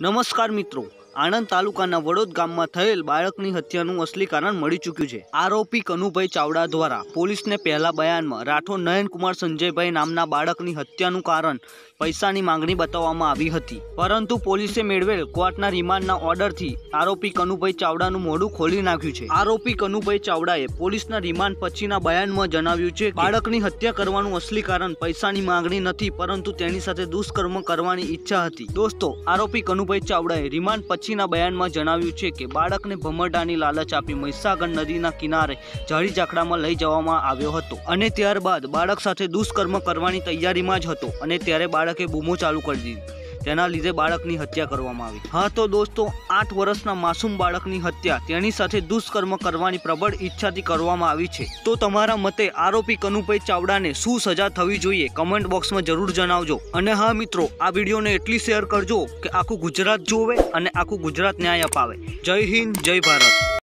નમસ્કાર મિત્રો. આણંદ તાલુકાના વડોદ ગામમાં થયેલ બાળકની હત્યાનું અસલી કારણ મળી ચૂક્યું છે. આરોપી કનુભાઈ ચાવડા દ્વારા પોલીસને પહેલા બયાનમાં રાઠોડ નયનકુમાર સંજયભાઈ નામના બાળકની હત્યાનું કારણ પૈસાની માંગણી બતાવવામાં આવી હતી. પરંતુ પોલીસે મેળવેલ કોર્ટના રિમાન્ડના ઓર્ડરથી આરોપી કનુભાઈ ચાવડાનું મોઢું ખોલી નાખ્યું છે. આરોપી કનુભાઈ ચાવડાએ પોલીસના રિમાન્ડ પછીના બયાનમાં જણાવ્યું છે બાળકની હત્યા કરવાનું અસલી કારણ પૈસાની માંગણી નથી, પરંતુ તેની સાથે દુષ્કર્મ કરવાની ઈચ્છા હતી. દોસ્તો, આરોપી કનુભાઈ ચાવડાએ રિમાન્ડ પછીના બયાનમાં જણાવ્યું છે કે બાળકને ભમરડાની લાલચ આપી મહીસાગર નદીના કિનારે જાળી ઝાકડામાં લઈ જવામાં આવ્યો હતો અને ત્યારબાદ બાળક સાથે દુષ્કર્મ કરવાની તૈયારીમાં જ હતો અને ત્યારે બાળકે બૂમો ચાલુ કરી દીધી. તેના લીધે બાળકની હત્યા કરવામાં આવી. હા તો દોસ્તો, આઠ વર્ષના માસૂમ બાળકની હત્યા તેની સાથે દુષ્કર્મ કરવાની પ્રબળ ઈચ્છાથી કરવામાં આવી છે. તો તમારા મતે આરોપી કનુભાઈ ચાવડાને શું સજા થવી જોઈએ? કમેન્ટ બોક્સમાં જરૂર જણાવજો. અને હા મિત્રો, આ વિડીયોને એટલી શેર કરજો કે આખું ગુજરાત જોવે અને આખું ગુજરાત ન્યાય અપાવે. જય હિન્દ, જય ભારત.